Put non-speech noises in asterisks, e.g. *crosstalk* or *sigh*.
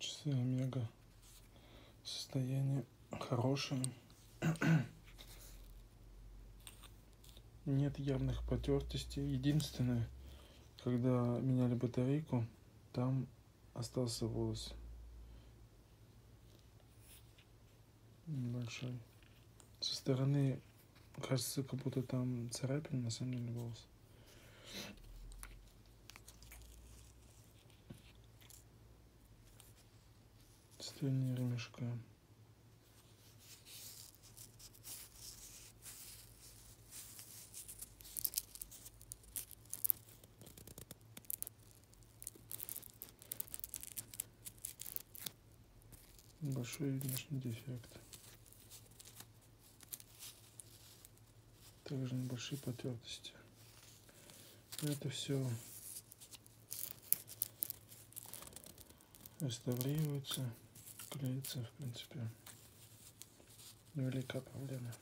Часы Омега. Состояние хорошее. *clears throat* Нет явных потертостей. Единственное, когда меняли батарейку, там остался волос. Небольшой. Со стороны кажется, как будто там царапина, на самом деле волос. Состояние ремешка. Большой внешний дефект. Также небольшие потертости. Это все реставрируется, клеится, в принципе. Невелика проблема.